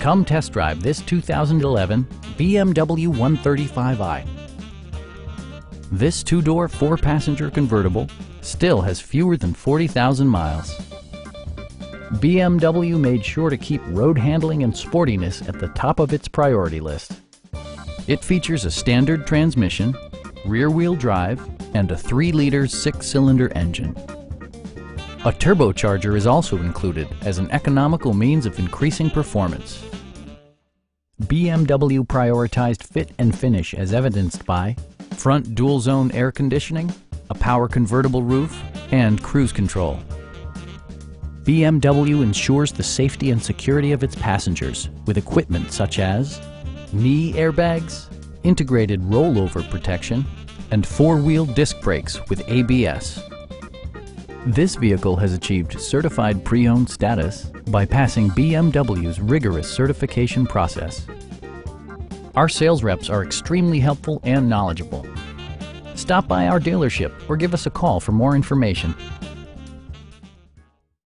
Come test drive this 2011 BMW 135i. This two-door, four-passenger convertible still has fewer than 40,000 miles. BMW made sure to keep road handling and sportiness at the top of its priority list. It features a standard transmission, rear-wheel drive, and a 3-liter six-cylinder engine. A turbocharger is also included as an economical means of increasing performance. BMW prioritized fit and finish as evidenced by front dual zone air conditioning, a power convertible roof, and cruise control. BMW ensures the safety and security of its passengers with equipment such as knee airbags, integrated rollover protection, and four-wheel disc brakes with ABS. This vehicle has achieved certified pre-owned status by passing BMW's rigorous certification process. Our sales reps are extremely helpful and knowledgeable. Stop by our dealership or give us a call for more information.